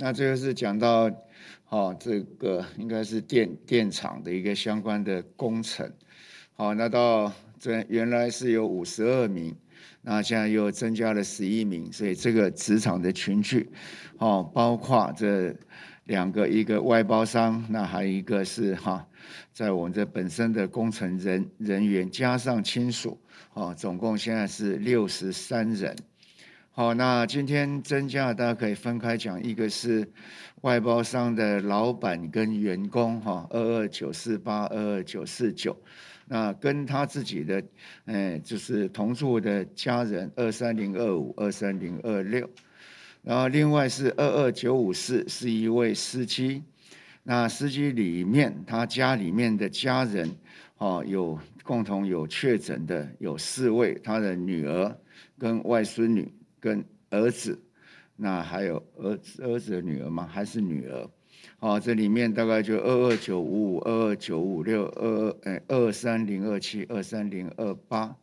那这个是讲到，好，这个应该是电电厂的一个相关的工程，好，那到这原来是有五十二名，那现在又增加了十一名，所以这个职场的群聚，哦，包括这两个一个外包商，那还有一个是哈，在我们这本身的工程人人员加上亲属，哦，总共现在是六十三人。好，那今天增加，大家可以分开讲，一个是外包商的老板跟员工，哈，二二九四八二二九四九，那跟他自己的，哎，就是同住的家人，二三零二五二三零二六，然后另外是二二九五四是一位司机，那司机里面他家里面的家人，哦，有共同有确诊的有四位，他的女儿跟外孙女。跟儿子，那还有儿子儿子的女儿吗？还是女儿？好，这里面大概就二二九五五、二二九五六、二二哎二三零二七、二三零二八。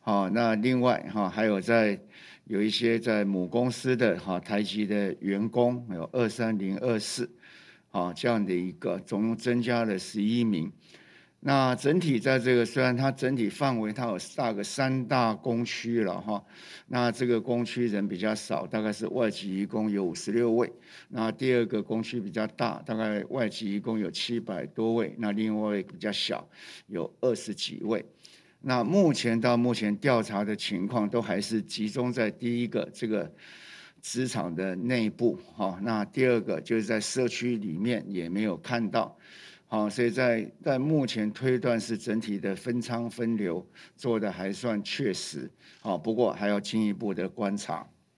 好，那另外哈还有在有一些在母公司的哈台积的员工有二三零二四，好这样的一个总共增加了十一名。那整体在这个虽然它整体范围它有大个三大工区了哈，那这个工区人比较少，大概是外籍一共有五十六位。那第二个工区比较大，大概外籍一共有七百多位。那另外比较小，有二十几位。那目前到目前调查的情况都还是集中在第一个这个职场的内部哈。那第二个就是在社区里面也没有看到。好，所以在在目前推断是整体的分仓分流做的还算确实，好，不过还要进一步的观察。